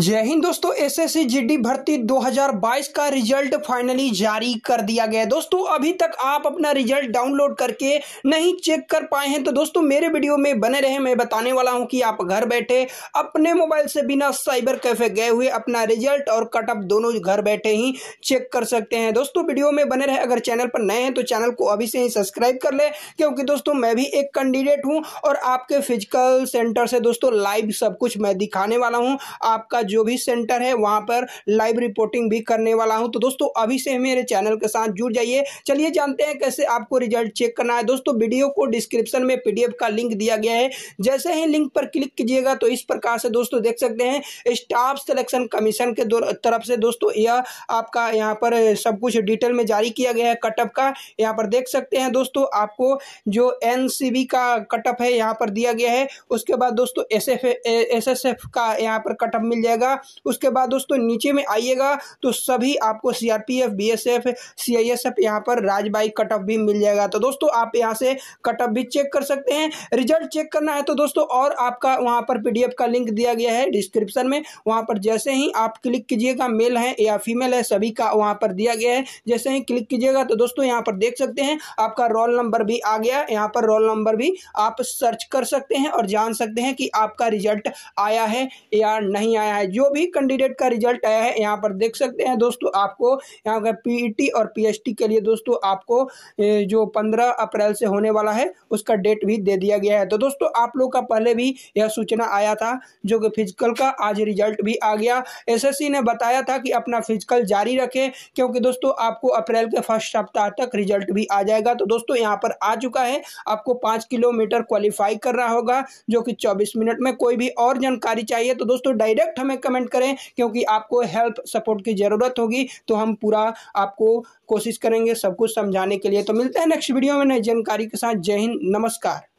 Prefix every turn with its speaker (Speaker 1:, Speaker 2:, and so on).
Speaker 1: जय हिंद दोस्तों SSC GD भर्ती 2022 का रिज़ल्ट फाइनली जारी कर दिया गया है। दोस्तों, अभी तक आप अपना रिज़ल्ट डाउनलोड करके नहीं चेक कर पाए हैं तो दोस्तों, मेरे वीडियो में बने रहे, मैं बताने वाला हूँ कि आप घर बैठे अपने मोबाइल से बिना साइबर कैफ़े गए हुए अपना रिज़ल्ट और कटअप दोनों घर बैठे ही चेक कर सकते हैं। दोस्तों वीडियो में बने रहे, अगर चैनल पर नए हैं तो चैनल को अभी से ही सब्सक्राइब कर ले, क्योंकि दोस्तों, मैं भी एक कैंडिडेट हूँ और आपके फ़िज़िकल सेंटर से दोस्तों लाइव सब कुछ मैं दिखाने वाला हूँ। आपका जो भी सेंटर है, वहाँ पर लाइव रिपोर्टिंग भी करने वाला हूँ। तो दोस्तों, अभी से मेरे चैनल के साथ जुड़ जाइए। चलिए जानते हैं कैसे आपको रिज़ल्ट चेक करना है। दोस्तों वीडियो को डिस्क्रिप्शन में पीडीएफ का लिंक दिया गया है। जैसे ही लिंक पर क्लिक कीजिएगा तो इस प्रकार से दोस्तों देख सकते हैं स्टाफ सिलेक्शन कमीशन के तरफ़ से दोस्तों, यह आपका यहाँ पर सब कुछ डिटेल में जारी किया गया है कटअप का। यहाँ पर देख सकते हैं दोस्तों, आपको जो एनसीबी का कटअप है, यहाँ पर दिया गया है। उसके बाद दोस्तों एस एफ़ का यहाँ पर कटअप मिल जाएगा। उसके बाद दोस्तों नीचे में आइएगा तो सभी आपको सीआरपीएफ बीएसएफ सीआईएसएफ यहाँ पर राजबाई कट ऑफ़ भी मिल जाएगा। तो दोस्तों आप यहाँ से कटअप भी चेक कर सकते हैं। रिज़ल्ट चेक करना है तो दोस्तों और आपका वहाँ पर पीडीएफ का लिंक दिया गया है डिस्क्रिप्शन में। वहाँ पर जैसे ही आप क्लिक कीजिएगा मेल है या फीमेल है, सभी का वहाँ पर दिया गया है। जैसे ही क्लिक कीजिएगा तो दोस्तों यहाँ पर देख सकते हैं, आपका रोल नंबर भी आ गया। यहाँ पर रोल नंबर भी आप सर्च कर सकते हैं और जान सकते हैं कि आपका रिज़ल्ट आया है या नहीं आया है। जो भी कैंडिडेट का रिज़ल्ट आया है, यहाँ पर देख सकते हैं दोस्तों आपको। यहाँ का पीईटी और पीएचटी के लिए दोस्तों आपको जो पंद्रह अप्रैल से होने वाला है, उसका डेट भी दे दिया गया है। तो दोस्तों आप लोग का पहले भी यह सूचना आया था, जो कि फ़िज़िकल का आज रिज़ल्ट भी आ गया। एसएससी ने बताया था कि अपना फ़िज़िकल जारी रखें, क्योंकि दोस्तों आपको अप्रैल के फ़र्स्ट सप्ताह तक रिज़ल्ट भी आ जाएगा। तो दोस्तों यहाँ पर आ चुका है, आपको पाँच किलोमीटर क्वालिफाई करना होगा, जो कि चौबीस मिनट में कोई भी और जानकारी चाहिए तो दोस्तों डायरेक्ट हमें कमेंट करें, क्योंकि आपको हेल्प सपोर्ट की ज़रूरत होगी तो हम पूरा आपको कोशिश करेंगे सब कुछ समझाने के लिए। तो मिलते हैं नेक्स्ट वीडियो में नई जानकारी के साथ। जय हिंद, नमस्कार।